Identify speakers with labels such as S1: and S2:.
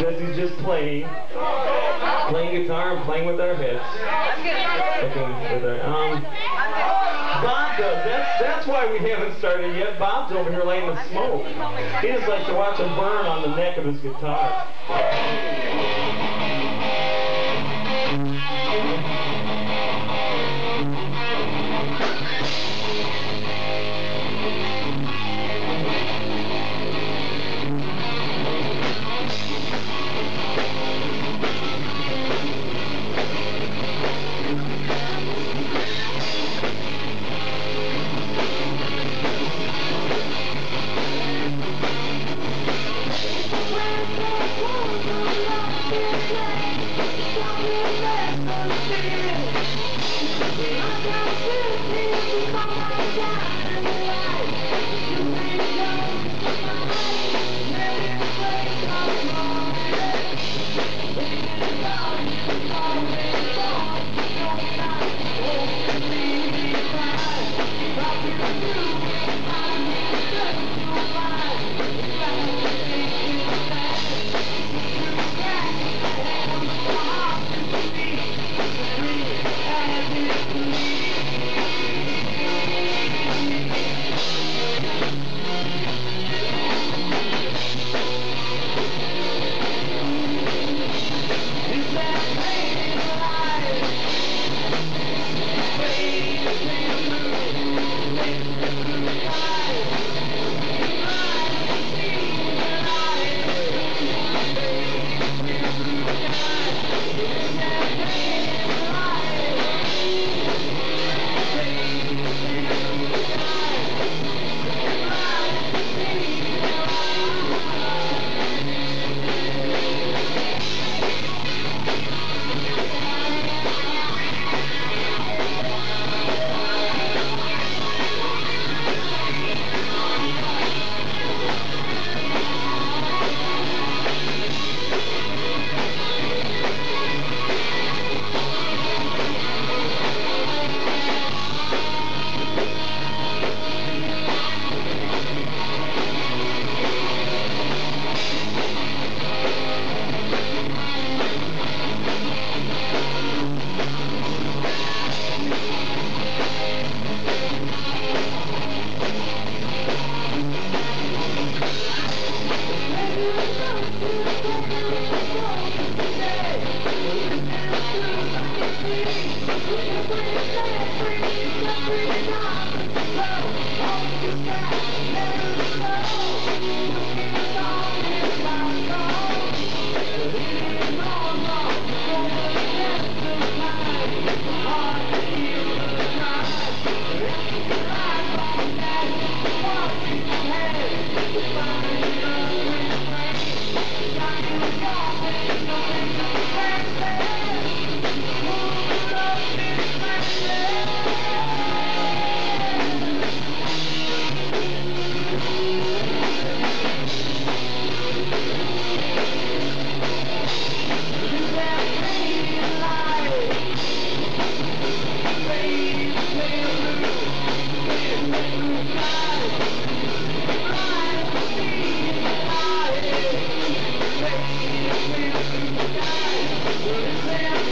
S1: Jesse's just playing, playing guitar and playing with our hips. With our, um, Bob does. That's that's why we haven't started yet. Bob's over here laying in smoke. He just likes to watch him burn on the neck of his guitar. Well, Yeah.